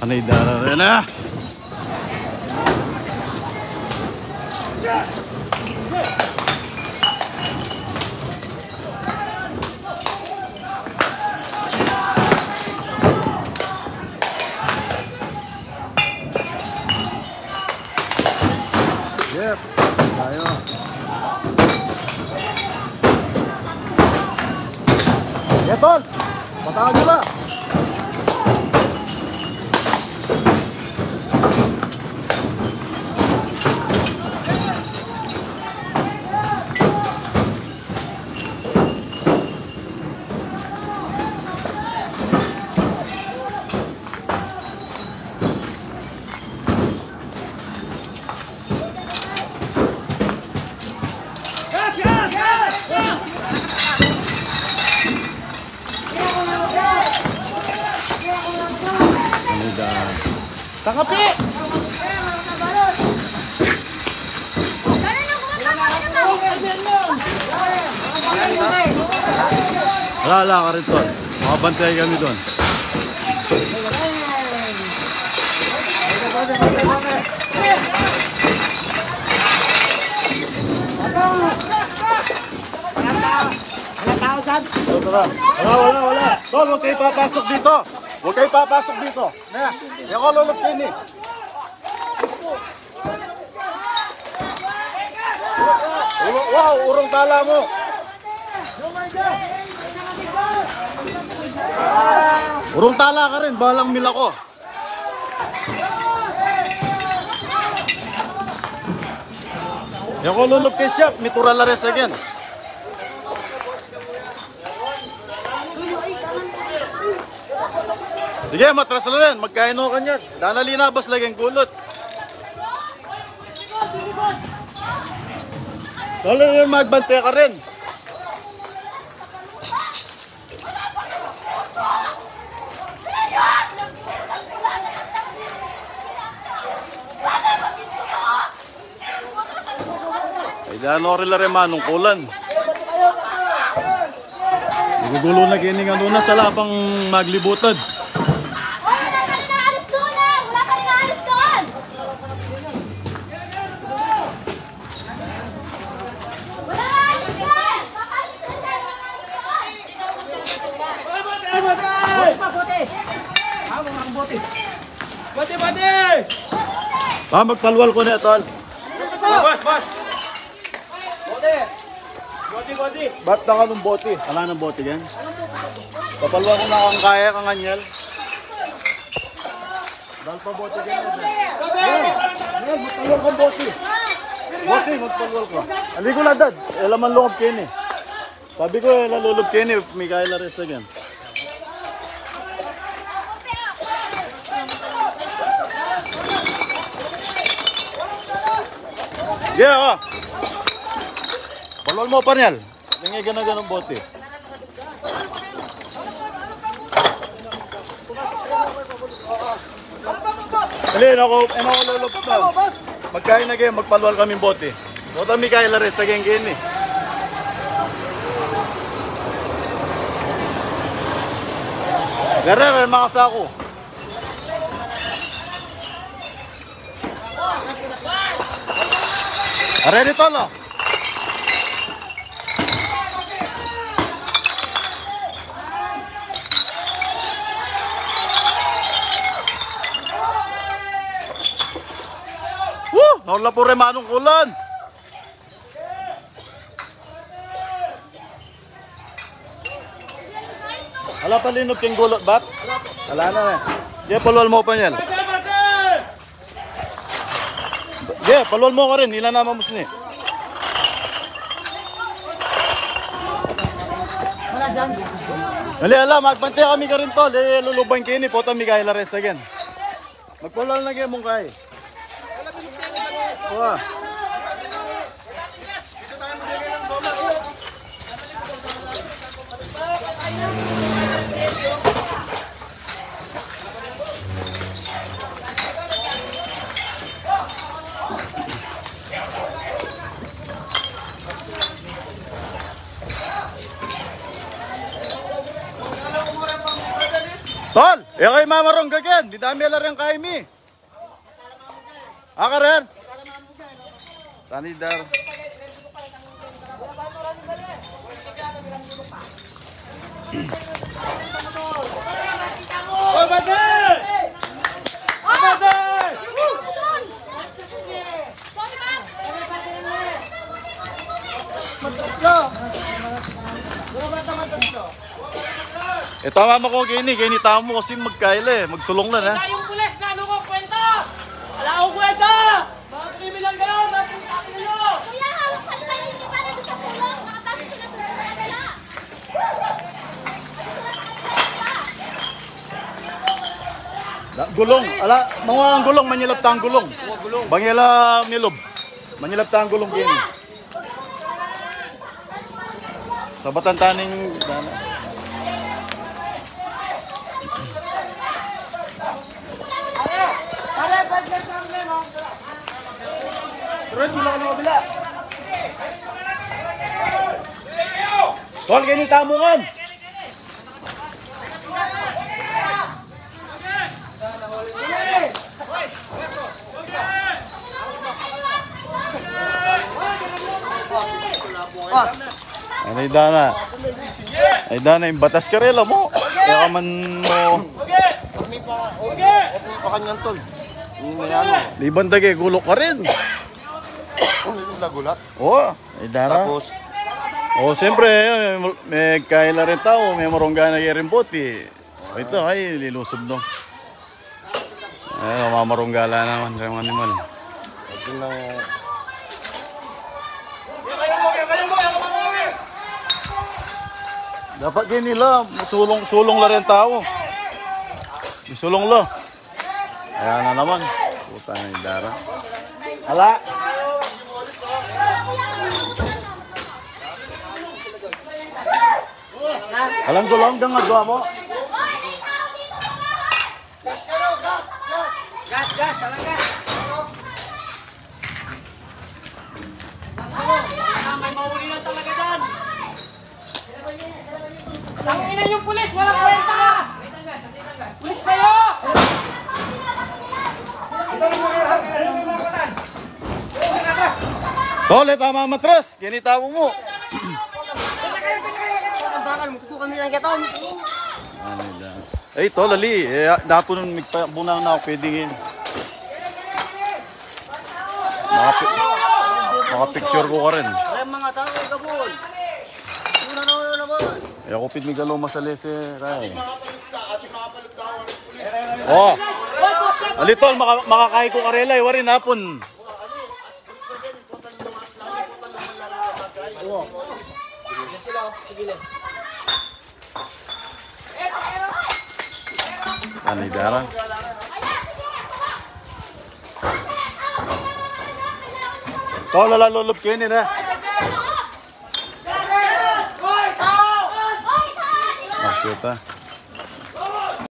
Anay dara rin ah. Yep, tayo. Yeah, tol. Patahan nyo ba? Takapi! Wala ka rin tol. Makabantay kami doon. Wala, wala, wala. Tol, huwag kayo papasok dito. Huwag kayo papasok dito. Na, hindi ako lulupin eh. Wow, urong tala mo. Urong tala ka rin, balang mila ko. Yung lulup kay shop, mitura la res again. Sige, matras na rin. Magkaino ka niyan. Danali na, bas laging kulot. Dala rin magbante ka rin. Ay, dano rin la rin manungkulan. Igugulo na kini nga nuna sa lapang maglibutad. Bati, bati! Ah, magpalwal ko na, tol. Bas, bas! Bati! Bati, bati! Ba't na ka ng bote? Wala ng bote yan? Papalwa ko na kung kaya kang anyal. Dahil pa bote yan. Yan, yan, magpalwal kang bote. Bote, magpalwal ko. Ali ko na dad, elaman loob kini. Sabi ko, eh, lalulog kini, Mikaela res again. Yeah, ah. Palwal mo pa niyal. Tingin ganun ganun bote. Dali, ako, ano ako lulupot na. Magkain na kayo, magpalwal kami bote. Bota mi kaya lares sa genggen eh. Gara, mga sako. Ready tolo. Woo! Nawala po rin manong kulan. Wala pa linod king gulot, bat? Wala na na. Di, palwal mo pa niyan. Bati, bati! Di, palwal mo ka rin. Nila naman mo sini. Dali, ala, magbante kami ka rin to. Di, lulubang kini. Pota mi kaya lares again. Magpalwal na kayo mong kay. Wah. To, Tol, eh kay mamarong gagan. Di dami ala rin kay mi. Aka rin. Tanidar. Oh, bate! Bate! Eh tama mo ko kini, kini tamo kasi magkaila eh. Magsulong lang eh. yung pulis na ano ko kwenta! Wala akong kwenta! Mga kriminal kayo! Mga kriminal kayo! Kuya, hawak ka nila yung iba nandun sa sulong. Nakapasok sila sa kanila. Da- Gulong, ala, mga ang gulong, manyilap ta ang gulong. Bangila milob. Manyilap ta ang gulong kini. Sa batantaning dana. Tol, kini tamungan. Ano yung dana? Ay dana yung batas karela mo. Kaya ka man mo. pa kanyang tol. Yung may ano, Liban dagi, gulok ka rin. Yung lagulat. Oo, ay dana. Tapos, Oh, siyempre, eh, may kaila rin tao, may marongga na rin poti. Oh, ito, ay, lilusob no. Ay, mamaronggala naman sa mga animal. yun lang, Dapat din nila, sulong, sulong la rin tao. Sulong lo. Ayan na naman. Puta na yung dara. Hala. Alam ko lang kang nagawa mo. May mahuli na talaga dyan! Tanginan yung pulis! Walang kwenta! Pulis kayo! Tole, tama matras. Kinita mo mo. Ano yun dyan? Ay, to, lali. Eh, dapo nung bunang na ako pwedeng Maka, maka picture ko ka rin. ay mga tao, gabon. Una na una naman. Eh, ako pid migalo masali si Ray. Oh, ali tol, maka, makakain ko karela, iwa rin hapon. Ano yung darang? Tol, lalalulup kayo nila. Hoy, tao! Ah, shoot ah.